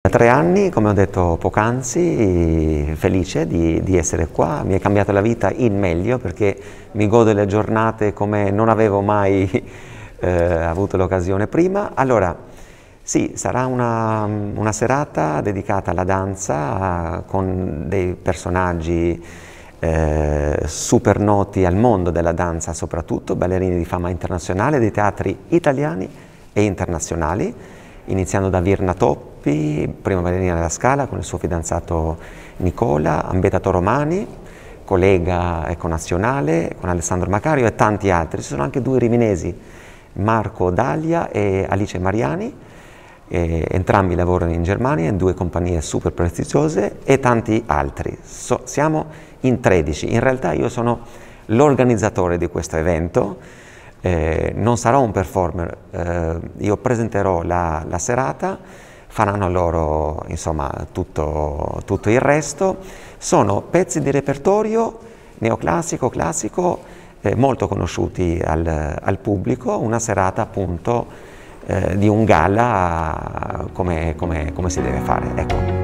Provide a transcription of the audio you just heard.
Da tre anni, come ho detto poc'anzi, felice di, di, essere qua, mi è cambiata la vita in meglio perché mi godo le giornate come non avevo mai eh, avuto l'occasione prima. Allora, sì, sarà una, una serata dedicata alla danza con dei personaggi eh, super noti al mondo della danza soprattutto, ballerini di fama internazionale dei teatri italiani e internazionali, iniziando da Virna Toppi, prima ballerina della Scala con il suo fidanzato Nicola, Ambeta Toromani, collega econazionale con Alessandro Macario e tanti altri. Ci sono anche due riminesi, Marco Daglia e Alice Mariani, eh, entrambi lavorano in Germania in due compagnie super prestigiose e tanti altri. So, siamo in 13, in realtà io sono l'organizzatore di questo evento, eh, non sarò un performer, eh, io presenterò la, la, serata, faranno loro insomma tutto, tutto, il resto. Sono pezzi di repertorio neoclassico, classico, eh, molto conosciuti al, al, pubblico, una serata appunto eh, di un gala come, come, come si deve fare. Ecco.